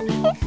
Música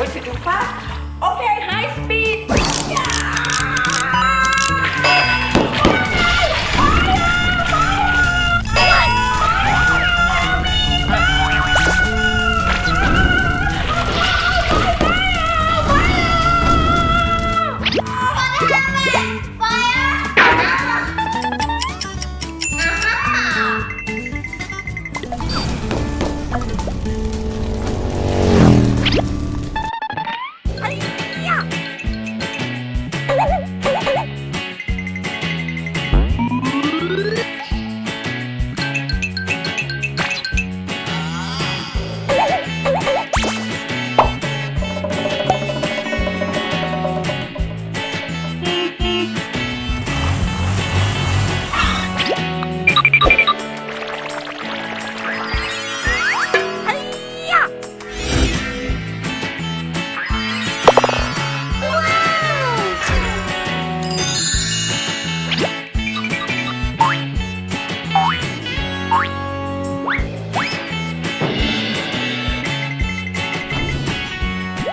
acabou de pedir um pato.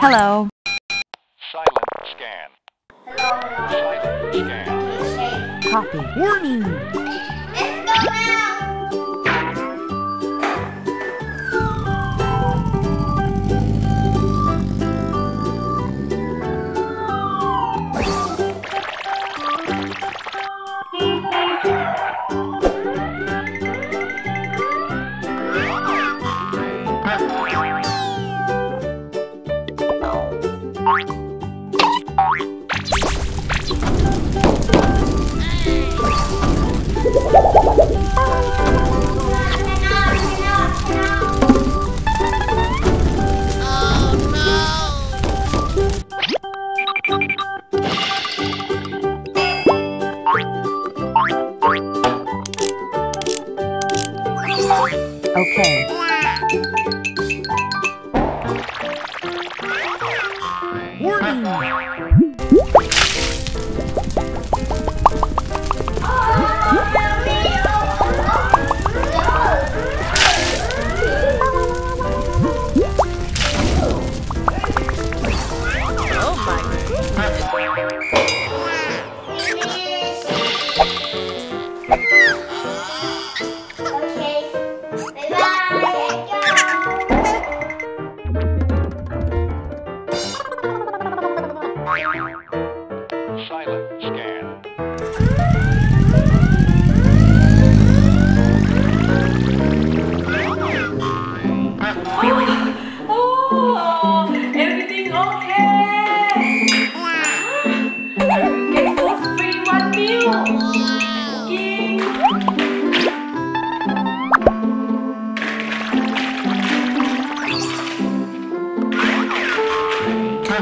Hello. Silent scan. Hello. Silent scan. Copy. Warning. Let's go.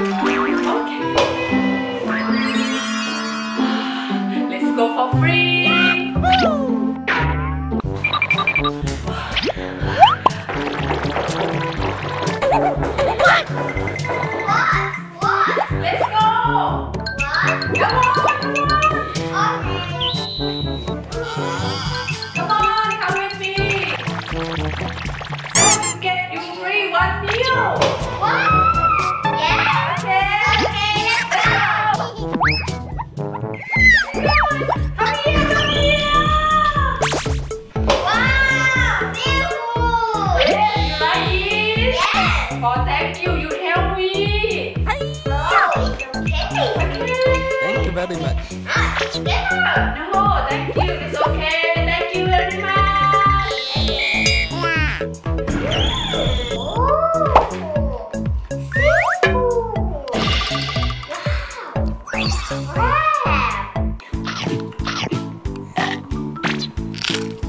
Okay. Let's go for free. No, thank you. It's okay. Thank you very much. Oh, seafood. Wow. Crab.